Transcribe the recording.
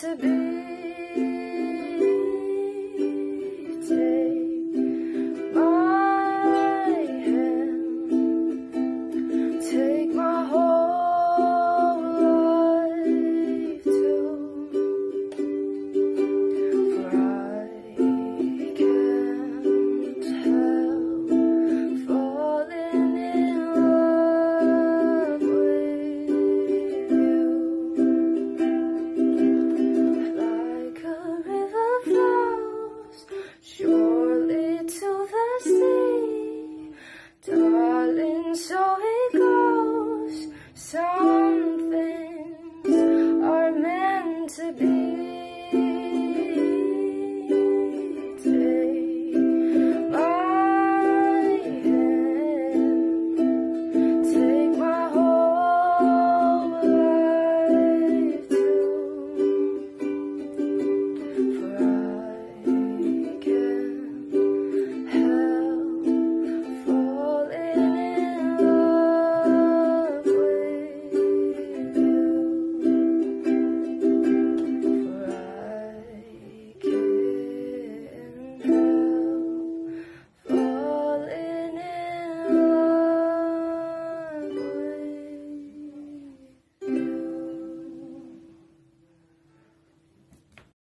to be